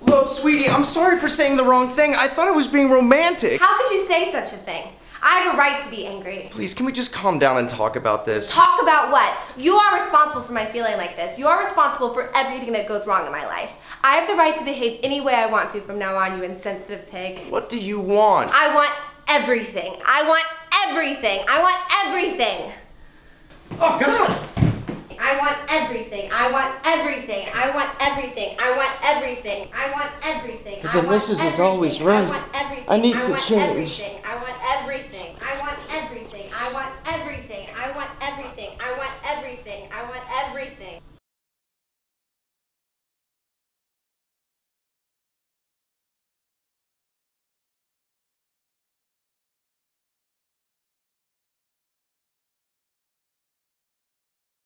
Look, sweetie, I'm sorry for saying the wrong thing. I thought I was being romantic. How could you say such a thing? I have a right to be angry. Please, can we just calm down and talk about this? Talk about what? You are responsible for my feeling like this. You are responsible for everything that goes wrong in my life. I have the right to behave any way I want to from now on, you insensitive pig. What do you want? I want everything. I want everything. I want everything. Oh, God! I want everything. I want everything. I want everything. I want everything. I want everything. But the missus is always I right. want everything. I need I to change. Everything. I want everything. I want everything. I want everything. I want everything. I want everything. I want everything.